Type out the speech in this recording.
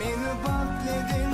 Beni bekledin